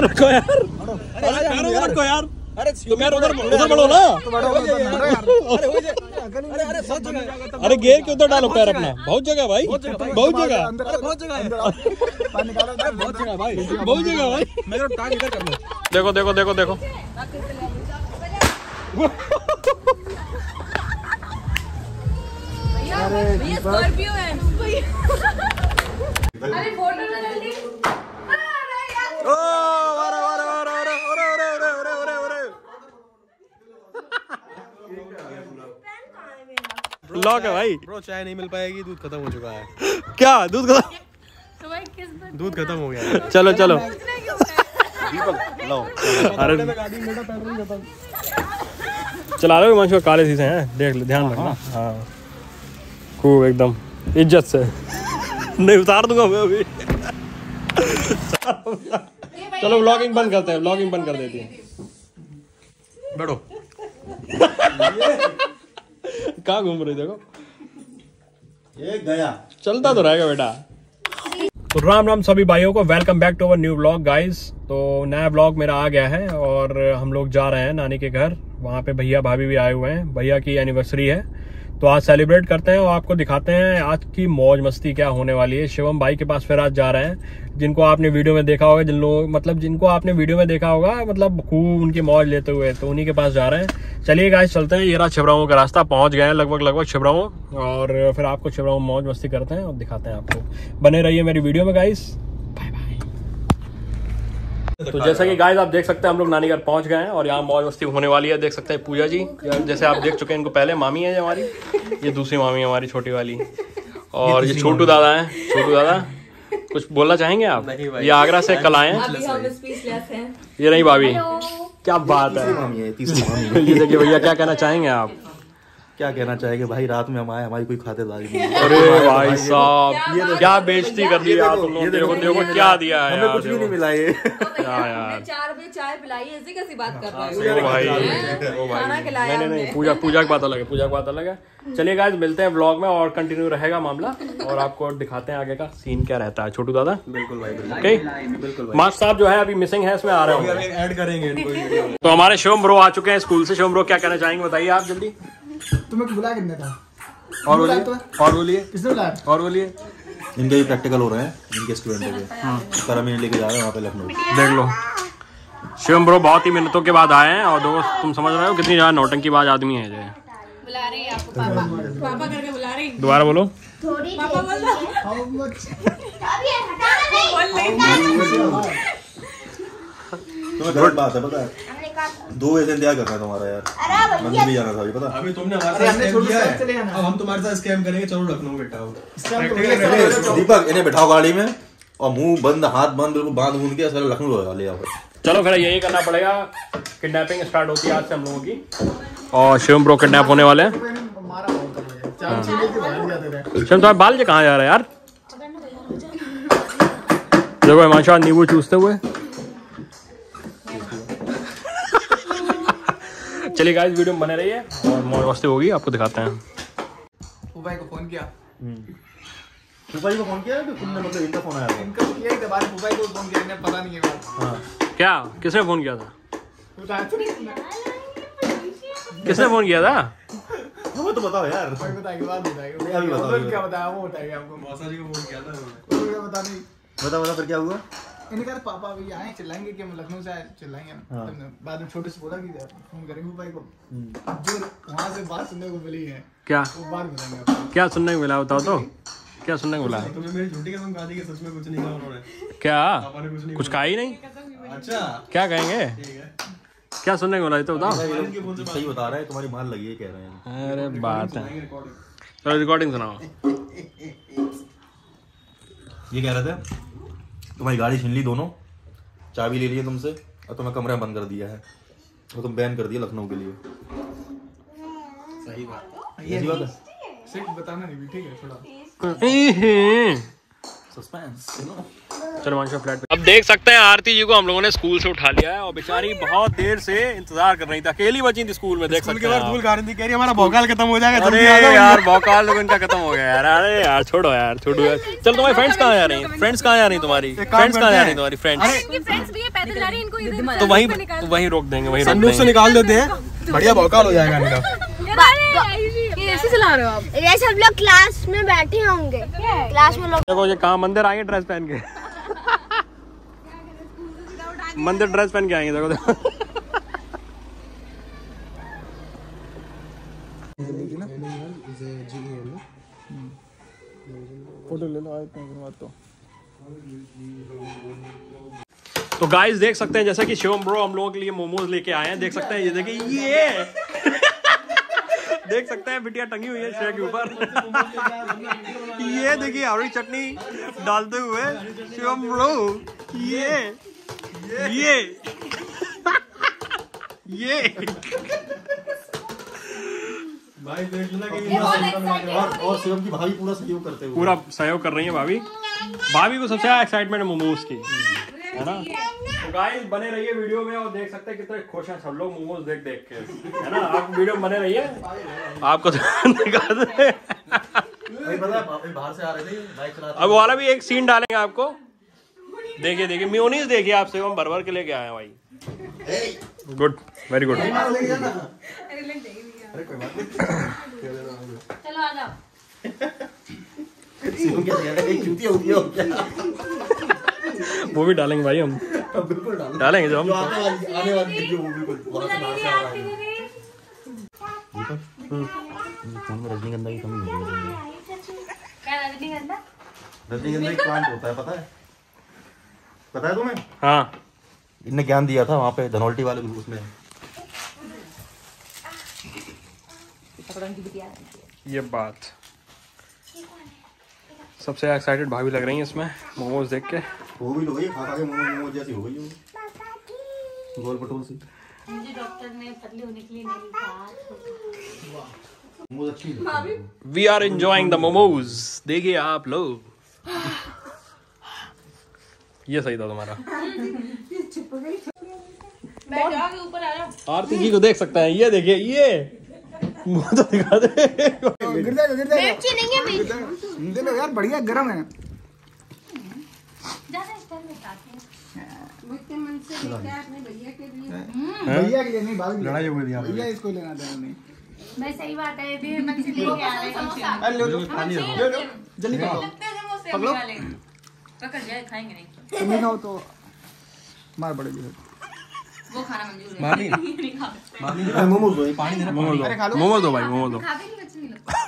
रखो यार। अरे रखो यार। अरे तुम यार उधर उधर बढ़ो ना। अरे अरे बहुत जगह अरे गेर के उधर डालो पैर अपना। बहुत जगह भाई। बहुत जगह अरे बहुत जगह है। अरे बहुत जगह है भाई। बहुत जगह। भाई। मेरा टांग इधर कर लो देखो देखो देखो देखो। भैया स्कॉर्पियो है। अरे फ़ोटो ना जल्दी लॉक है भाई। ब्रो चाय नहीं मिल पाएगी दूध खत्म हो चुका है। क्या? दूध का तो भाई किस पर दूध खत्म हो गया। चलो चलो। पूछना क्यों है लो अरे गाड़ी मेरा पेट्रोल खत्म। चला लो मंच काले शीशे हैं? देख ले ध्यान रखना। हाँ। खूब एकदम। इज़्ज़त से। नहीं उतार दूँगा मैं अभी। चलो व्लॉगिंग बंद करते हैं व्लॉगिंग बंद कर देती हैं। बैठो। कहाँ घूम रही देखो। ये गया। चलता तो रहेगा बेटा। तो राम राम सभी भाइयों को welcome back to our new blog guys तो नया ब्लॉग मेरा आ गया है और हम लोग जा रहे हैं नानी के घर। वहाँ पे भैया भाभी भी आए हुए हैं। भैया की एनिवर्सरी है। तो आज सेलिब्रेट करते हैं और आपको दिखाते हैं आज की मौज मस्ती क्या होने वाली है। शिवम भाई के पास फिर आज जा रहे हैं, जिनको आपने वीडियो में देखा होगा, जिन लोग मतलब जिनको आपने वीडियो में देखा होगा मतलब खूब उनकी मौज लेते हुए तो उन्हीं के पास जा रहे हैं। चलिए गाइस चलते हैं। ये रहा छिबराओं का रास्ता, पहुँच गए हैं लगभग लगभग छिबराओं और फिर आपको छिबराओं मौज मस्ती करते हैं और दिखाते हैं आपको। बने रहिए मेरी वीडियो में गाइस तो जैसा कि गाइस आप देख सकते हैं हम लोग नानी घर पहुँच गए हैं और यहाँ मौज मस्ती होने वाली है। देख सकते हैं पूजा जी जैसे आप देख चुके हैं इनको पहले मामी है हमारी ये दूसरी मामी है हमारी छोटी वाली। और ये छोटू दादा है छोटू दादा कुछ बोलना चाहेंगे आप? ये आगरा से कल आए हैं। अभी हम स्पीचलेस हैं। ये नहीं भाभी। क्या बात है। मामी है तीसरी मामी ये देखिए भैया क्या कहना चाहेंगे आप? क्या कहना चाहेंगे? भाई रात में हम आए हमारी कोई खातिरदारी नहीं अरे भाई साहब क्या बेइज्जती कर दी तुम लोग देखो देखो क्या दिया है हमें कुछ भी नहीं मिला ये। चार बजे चाय पिलाई ऐसी कैसी बात कर रहे हो? भाई हैं? ओ भाई। खाना खिलाया नहीं नहीं नहीं पूजा पूजा की बात अलग है पूजा की बात अलग है। चलिए गाइस मिलते हैं व्लॉग में और कंटिन्यू रहेगा मामला। और आपको दिखाते हैं आगे का सीन क्या रहता है छोटू दादा। बिल्कुल भाई बिल्कुल। ओके बिल्कुल मास्टर साहब जो है अभी मिसिंग है इसमें आ रहे होंगे। ऐड करेंगे इनको तो हमारे शोम ब्रो आ चुके हैं स्कूल से शिवम ब्रो क्या कहना चाहेंगे बताइए आप जल्दी। तुम्हें बुलाया कितने था? और बोलिए और बोलिए। किसने बुलाया? और बोलिए। इनके भी प्रैक्टिकल हो रहे हैं इनके स्टूडेंटों के। करम लेके जा रहे हैं वहाँ पे लखनऊ। देख लो। शिवम ब्रो बहुत ही मिनटों के बाद आए हैं और दोस्त तुम समझ रहे हो कितनी ज़्यादा नौटंकी बाज आदमी है ये। बुला रही है आपको पापा। पापा करके बुला रही दोबारा बोलो। गलत बात है पता है। दो ऐसे इंतज़ार कर रहा है तुम्हारा यार। मंदिर भी जाना था अभी पता? अभी तुमने हमारे साथ स्कैम किया है। अब हम तुम्हारे साथ स्कैम करेंगे चलो लखनऊ बेटा आओ। स्कैम दीपक इन्हें बैठाओ गाड़ी में और मुँह बंद हाथ बंद बिल्कुल बाँध बूंद के असल लखनऊ लगा ले आओ। चलो फिर यही करना पड़ेगा। किडनैपिंग स्टार्ट होती है आज से हम लोगों की। और शिवम ब्रो किडनैप होने वाले हैं। है। शिवम तुम्हारे बाल जे कहाँ जा रहे हैं यार? देखो हिमांशु नींबू चूसते हुए। चलिए गाइस वीडियो में बने रहिए। और मौज मस्ती होगी आपको दिखाते हैं। भाई को फ़ोन किया। फूफा जी को फ़ोन किया तुमने मतलब इनका फ़ोन आया? था इनका किया ही था बाद भाई को फ़ोन किया इन्हें पता नहीं है बात। हाँ। क्या? किसने फ़ोन किया था? तो नहीं। किसने फ़ोन किया था? हमें तो बताओ यार। भाई बताएगी बात बताएगी। अभी बताओ, क्या बताया वो बताएगी आपको। मौसा जी को फ़ोन किया था। उन्होंने क्या बता नहीं। बता बता फिर क्या हुआ? पापा अभी आए चिल्लाएँगे कि हम लखनऊ से आए। चिल्लाएँगे हाँ। बाद में छोटे से बोला कि फ़ोन करेंगे भाई को। जो वहाँ से बात सुनने को मिली है क्या? वो बात बताएँगे क्या सुनने को मिला बताओ तो। क्या सुनने को मिला? तुम्हें मेरी झूठी कसम खा दी कि सच में कुछ नहीं कहा उन्होंने। क्या? कुछ कहा ही नहीं? अच्छा। क्या कहेंगे? क्या सुनने को मिला ये तो बताओ। इनके फ़ोन से सही बता रहा है तुम्हारी मार लगी है कह रहे हैं। अरे बात है। चलो रिकॉर्डिंग सुनाओ। ये कह रहे थे तुम्हारी गाड़ी छीन ली दोनों। चाबी ले ली है तुमसे और तुम्हें कमरा बंद कर दिया है। और तुम बैन कर दिया लखनऊ के लिए। सही बात। ये बात है? सिर्फ़ बताना नहीं भी ठीक है थोड़ा सस्पेंस चलो मानशा फ्लैट अब देख सकते हैं आरती जी को हम लोगों ने स्कूल से उठा लिया है और बेचारी बहुत देर से इंतज़ार कर रही थी। अकेली बची थी स्कूल में देख सकते हैं आप। खा रही कह रही हमारा भोकाल खत्म हो जाएगा अरे यार भौकाल लोग इनका खत्म हो गया यार। अरे यार छोड़ो यार छोड़ो यार। चल तुम्हारी फ्रेंड्स कहाँ जा रही हैं? फ्रेंड्स कहाँ जा रही तुम्हारी? फ्रेंड्स कहाँ जा रही तुम्हारी? फ्रेंड्स इनके फ्रेंड्स भी पैदल जा रही इनको इधर तो वहीं तो वहीं रोक देंगे वहीं रोक संदूक से निकाल देते हैं। बढ़िया भोकाल हो जाएगा इनका। ये चला रहे हो आप? ये सब लोग क्लास में बैठे होंगे। क्लास में लोग देखो ये कहाँ मंदिर आएँगे ड्रेस पहन के? मंदिर ड्रेस पहन के आएँगे देखो देखो। फ़ोटो ले लो तो तो गाइस देख सकते हैं जैसा कि शिवम ब्रो हम लोगों के लिए मोमोज लेके आए हैं देख सकते हैं ये देखिए ये! देख सकते हैं बिटिया टंगी हुई है शेर के ऊपर। ये देखिए हरी चटनी डालते हुए शिवम ब्रो ये ये ये। भाई देख लेना कि और और शिवम की भाभी पूरा सहयोग करते हुए। पूरा सहयोग कर रही है भाभी। भाभी को सबसे ज़्यादा एक्साइटमेंट है मोमोज की। है ना? गाइस बने रहिए वीडियो में और देख सकते हैं कितने खुश हैं सब लोग मोमोज देख देख के। है ना? आप वीडियो में बने रहिए। आपको तो दिखा दे। भाई पता है भाभी बाहर से आ रहे थे अब वाला भी एक सीन डालेंगे आपको। देखिए देखिए म्योनीस देखिए आप सेवम भर भर के लेके आए हैं भाई। गुड वेरी गुड चलो आ जाओ। वो भी डालेंगे भाई हम। बिल्कुल डालेंगे जो हम आने वाली वीडियो वो बिल्कुल वहाँ से बाहर से आ रहा है। दीपक फ़ोन में रजनीगंधा की कमी हो है। रजनीगंधा रजनीगंधा एक प्लांट होता है पता है? पता है तुम्हें? हाँ। इनने ज्ञान दिया था वहाँ पे धनौल्टी वाले ग्रुप उसमें ये बात। सबसे एक्साइटेड भाभी लग रही है इसमें मोमोज देख के। हो भी खा खा के मोमो मोमो जैसी हो गई वो गोल पटोल सी मुझे डॉक्टर ने पतली होने के लिए नहीं कहा अच्छी है we are enjoying the momos देखिए आप लोग ये सही था तुम्हारा मैं जाओगे ऊपर आ जाओ आरती जी को देख सकते हैं ये देखिए ये मुँह तो दिखा दे गिर गिर जाएगा मिर्ची नहीं है यार बढ़िया गर्म है ज़्यादा स्टाइल में खाते हैं भैया के लिए। नहीं भाभी लड़ाई हो गई भैया इसको लेना था नहीं। मैं सही बात है भी मन से लेके आ रहे हैं। अरे लो लो। ले लो जल्दी पकड़ो। लगता है समोसे हम वाले पकड़ जाए खाएँगे नहीं। तुम खाओ तो मार पड़ेगी वो खाना मंजूर है। नहीं खा मोमोज दो। पानी देना मोमो अरे खा दो लो। दो भाई मोमो दो। खाते नहीं अच्छे नहीं लगता। नहीं खाते यार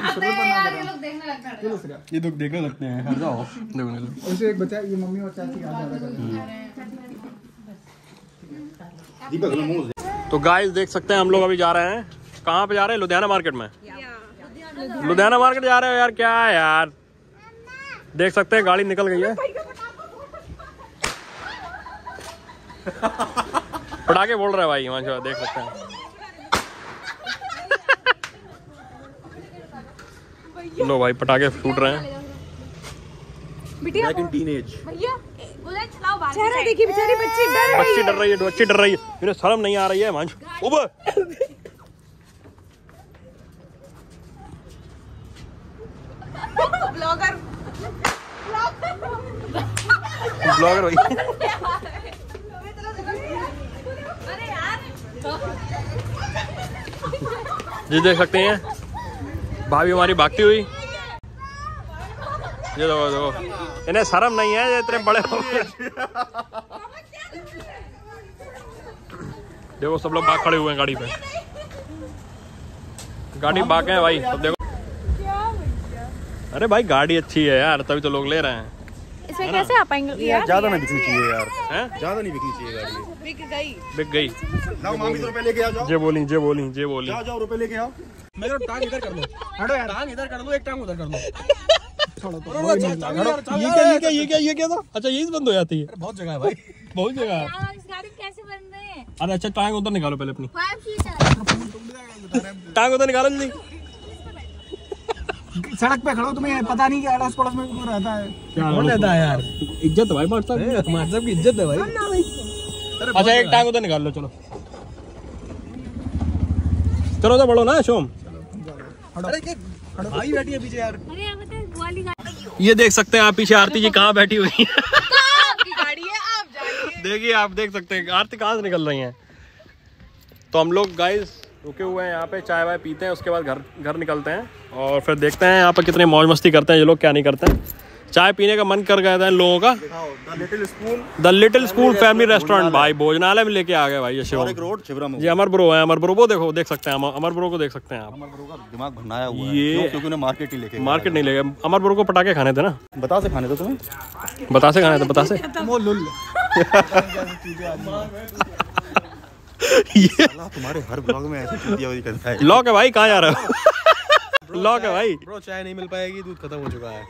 ये लोग देखने लगता है फिर तो देखने लगते हैं जाओ। उसे एक बचा ये मम्मी और चाची याद आ रहा दीपक मोमोज दे तो गाइस देख सकते हैं हम लोग अभी जा रहे हैं। कहाँ पे जा रहे हैं? लुधियाना मार्केट में। लुधियाना मार्केट जा रहे हो यार क्या है यार? देख सकते हैं गाड़ी निकल गई है। पटाखे बोल रहे हैं भाई हिमांशु देख सकते हैं। लो भाई पटाखे फूट रहे हैं। बाहर चेहरा देखिए बेचारी बच्ची डर बच्ची डर रही है बच्ची डर रही है। मेरे शर्म नहीं आ रही है ब्लॉगर ब्लॉगर भाई जी देख सकते हैं। भाभी, हमारी भागती हुई। ये देखो देखो। इन्हें शर्म नहीं है, ये इतने बड़े हो देखो, सब लोग भाग खड़े हुए हैं गाड़ी पे। गाड़ी भाग है भाई सब देखो। अरे भाई, गाड़ी अच्छी है यार, तभी तो लोग ले रहे हैं। इसमें कैसे आ पाएँगे यार ज़्यादा नहीं बिकनी चाहिए यार। हैं? ज़्यादा नहीं बिकनी चाहिए गाड़ी। बिक गई। बिक गई। लाओ मामी तो रुपए लेके आ जाओ। जे बोली जे बोली जे बोली। जाओ जाओ रुपए लेके आओ। मेरा टांग इधर कर लो हटो यार। टांग इधर कर लो एक टांग उधर कर लो तो ये क्या ये क्या ये क्या ये क्या था? अच्छा यही बंद हो जाती है। बहुत जगह है भाई। बहुत जगह है। गाड़ी कैसे बन रहे हैं? अरे अच्छा टांग उधर निकालो पहले अपनी। टांग उधर निकालो जल्दी। सड़क पे खड़ो तुम्हें पता नहीं कि अड़ोस पड़ोस में कौन रहता है। कौन रहता है यार? इज़्ज़त है भाई मार्ट साहब मार्ट साहब की इज़्ज़त है भाई। अच्छा एक टांग उधर निकाल लो चलो। चलो तो बढ़ो ना शोम भाई बैठी है पीछे यार। अरे यहाँ बता वाली गाड़ी ये देख सकते हैं आप पीछे आरती जी कहाँ बैठी हुई है। आपकी गाड़ी है आप जाइए। देखिए आप देख सकते हैं आरती कहाँ से निकल रही हैं? तो हम लोग गाइस रुके हुए हैं यहाँ पे चाय वाय पीते हैं उसके बाद घर घर निकलते हैं और फिर देखते हैं यहाँ पर कितने मौज मस्ती करते हैं ये लोग क्या नहीं करते हैं। चाय पीने का मन कर गया था इन लोगों का। The little school family restaurant भाई भोजनालय में लेके आ गए भाई ये शिव रोड छिबरा में जी अमर ब्रो है अमर ब्रो वो देखो देख सकते हैं अमर- अमर ब्रो को देख सकते हैं आप। अमर ब्रो का दिमाग भरनाया हुआ है ये- क्योंकि उन्हें मार्केट ही लेके मार्केट नहीं ले गए। अमर ब्रो को पटाखे खाने थे ना? बता से खाने थे तुम्हें? बतासे खाने थे बतासे वो लुल ये तुम्हारे हर ब्लॉग में ऐसी चुतिया है। लॉक है भाई कहाँ जा रहे हो? लॉक है भाई। ब्रो चाय नहीं मिल पाएगी दूध खत्म हो चुका है।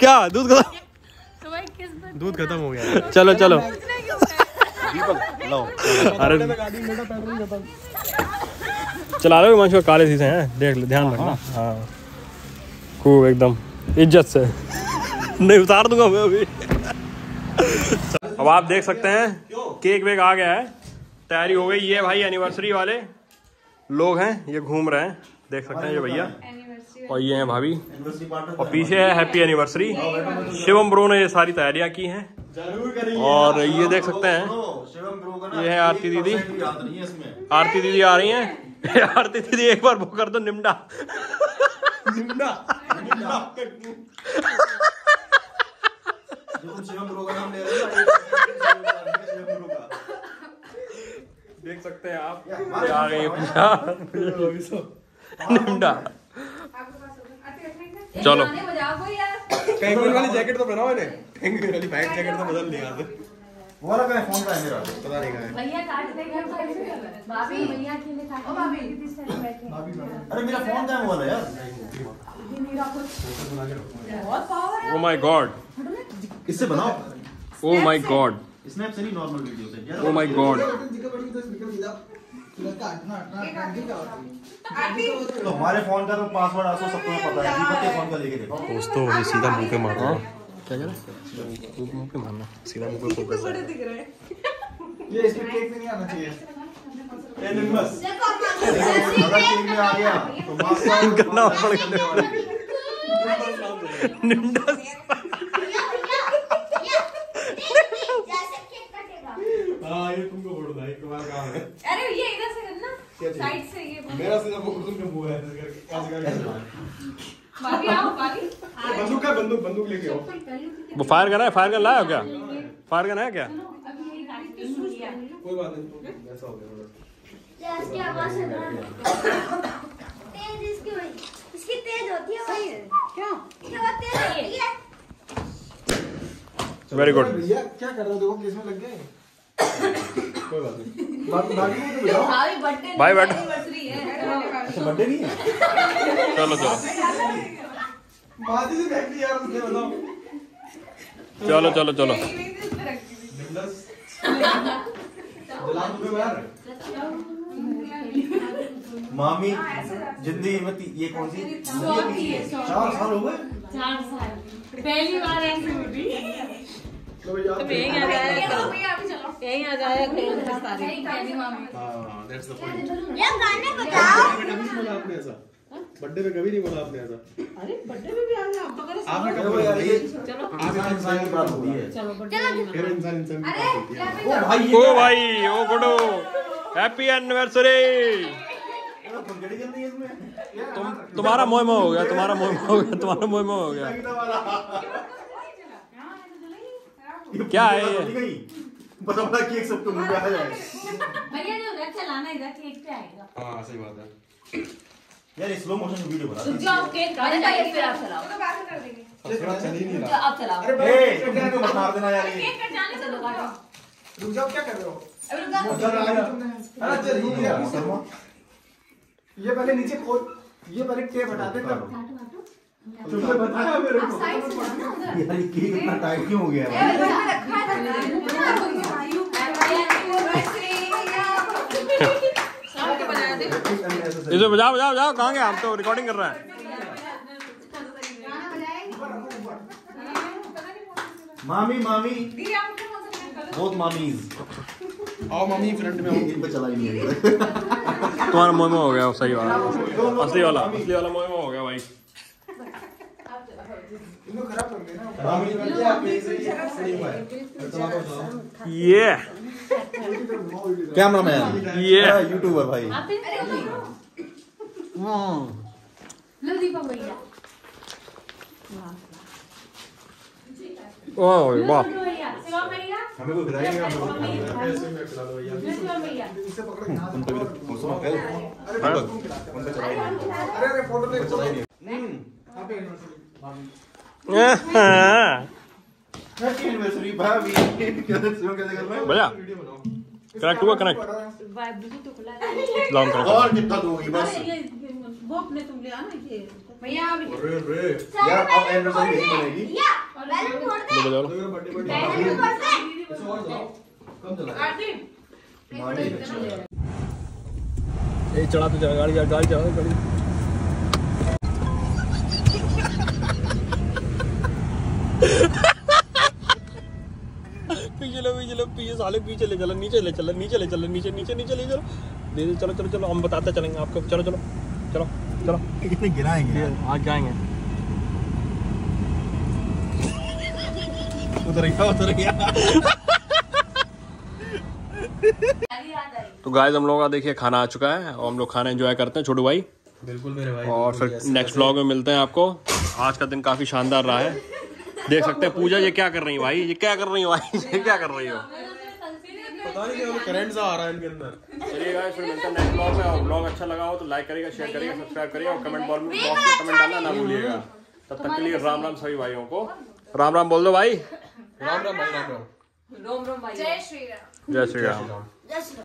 क्या दूध का तो भाई किस पर दूध खत्म हो गया। है। चलो चलो अरे। चला रहे हो मंच काले शीशे हैं? देख ले ध्यान रखना। हाँ। खूब एकदम। इज़्ज़त से। नहीं उतार दूँगा मैं अभी। अब आप देख सकते हैं केक वेक आ गया है। तैयारी हो गई। ये भाई एनिवर्सरी वाले लोग हैं ये घूम रहे हैं। देख सकते हैं ये भैया। और ये हैं भाभी। और पीछे है हैप्पी एनिवर्सरी शिवम ब्रो ने ये सारी तैयारियाँ की हैं। और ये देख सकते हैं। ये है आरती दीदी। आरती दीदी आ रही हैं। आरती दीदी एक बार वो कर दो निमडा। देख सकते हैं आप। ये आ गई है पूजा चलो। पेंगुइन वाली जैकेट तो पहनाओ इन्हें। पेंगुइन वाली वाइट जैकेट तो बदल लिया था वो वाला कहाँ है? फ़ोन का है मेरा पता नहीं कहाँ है। भैया काट देंगे भाभी भैया अकेले काट ओ भाभी। दीदी से बैठे। अरे मेरा फ़ोन कहाँ है वो वाला यार ओ माय गॉड इससे बनाओ। ओ माय गॉड स्नैप से नहीं नॉर्मल वीडियो से ओ माय गॉड तो हमारे फ़ोन का तो पासवर्ड आपको सबको पता है। दीपक के फ़ोन का लेके देखो। दोस्तों ये सीधा मुँह पे मार रहा क्या कह रहे मुँह पे मारना। सीधा मुँह पे फोकस बड़े दिख रहे हैं। ये इसमें केक में नहीं आना चाहिए। अगर केक में आ गया तो मास्क करना पड़ेगा निमडा हाँ ये तुमको बोल रहा है तुम्हारा काम है अरे ये इधर से करना। साइड से ये मेरा सीधा मुँह तुमके मुँह है ऐसे करके ऐसे करके भाभी आओ भाभी बंदूक का बंदूक बंदूक लेके आओ। वो फायर करना है फायर गन लाया हो क्या? फायर गन है क्या? अभी ये गाड़ी शुरू किया। कोई बात नहीं ऐसा हो गया इसकी आवाज़ तेज इसकी इसकी तेज होती है वही क्या? आवाज़ तेज होती है। वेरी गुड भैया क्या कर रहे हो? देखो किसमें लग गए? कोई बात नहीं। बाकी बाकी को तो बताओ। भाभी बर्थडे भाई बैठो। बर्थडे नहीं है? चलो चलो। माती से बैठ यार उसने बताओ। चलो चलो चलो। जला दो यार मामी ज़िंदगी में ये कौन सी? है। चार साल हो गए। चार साल। पहली बार ऐसी हुई तो आ आ दस तारीख हाँ दैट्स द पॉइंट ये गाने बताओ। कभी नहीं बोला आपने ऐसा। बर्थडे पे कभी नहीं बोला आपने ऐसा। अरे बर्थडे में भी आ गया। आप तो करे आपने कब बोला? ये चलो। इंसान इंसान की बात होती है। चलो बर्थडे फिर इंसान इंसान की बात होती है। ओ भाई ओ भाई ओ गुडो हैप्पी एनिवर्सरी तुम तुम्हारा मोह मोह हो गया तुम्हारा मोह मोह हो गया तुम्हारा मोह मोह हो गया क्या है ये? बड़ा बड़ा केक सबको मुँह पे आ जाए भैया जो उधर चलाना इधर केक पे आएगा। हाँ सही बात है। यार स्लो मोशन वीडियो बना रुक जाओ केक काट जाएगी फिर आप चलाओ। थोड़ा चल ही नहीं तो रहा। आप चलाओ। ए तुम इनको मत मार देना यार ये। केक कट जाने चलो काटो रुक जाओ। क्या कर रहे हो? रुक जाओ। अरे चल रुक जा ये पहले नीचे खोल ये पहले टेप हटा दे तब। तुमने तो बताया मेरे को। यार ये केक इतना टाइट क्यों हो गया? इसे बजाओ बजाओ बजाओ कहाँ गया हम तो रिकॉर्डिंग कर रहे हैं। मामी मामी। बहुत मामीज। आओ मामी फ्रंट में आओ। पे चला ही नहीं तुम्हारा मोमो हो गया सही वाला। असली वाला असली वाला मोमो हो गया भाई। ये कैमरा मैन ये यूट्यूबर भाई ओह वाह हमें कोई भैया इसे पकड़ के भी अरे फ़ोटो देख ही नहीं हाँ हैं भैया कनेक्ट हुआ कनेक्ट तो खुला कनेक्ट और दिक्कत होगी बस? वो अपने तुम ले आना ये। भैया अरे रे यार अब एनिवर्सरी नहीं बनेगी? लो बजाओ बर्थडे बर्थडे कम ये चढ़ाते चला। गाड़ी गाड़ी चला गाड़ी पीछे लो पीछे लो पीछे साले पीछे ले चलो नीचे ले चलो नीचे ले चलो नीचे नीचे नीचे ले चलो। दे दे चलो चलो चलो हम बताते चलेंगे आपको। चलो चलो चलो चलो। कितने गिराएँगे आज जाएँगे। उधर गया उधर गया तो गाइस हम लोग का देखिए खाना आ चुका है और हम लोग खाना एंजॉय करते हैं छोटू भाई। बिल्कुल मेरे भाई और फिर नेक्स्ट व्लॉग में मिलते हैं आपको। आज का दिन काफ़ी शानदार रहा है। देख सकते हैं पूजा ये क्या कर रही है भाई? ये क्या कर रही हो भाई? ये क्या कर रही हो? पता नहीं क्या करंट सा आ रहा है इनके अंदर। चलिए गाइस फिर मिलते हैं नेक्स्ट ब्लॉग में। और ब्लॉग अच्छा लगा हो तो लाइक करिएगा शेयर करिएगा सब्सक्राइब करिएगा और कमेंट बॉक्स में बॉक्स में कमेंट डालना ना भूलिएगा। तब तक के लिए राम राम सभी भाइयों को। राम राम बोल दो भाई। राम राम भाई राम राम। रोम रोम भाई। जय श्री राम। जय श्री राम। राम।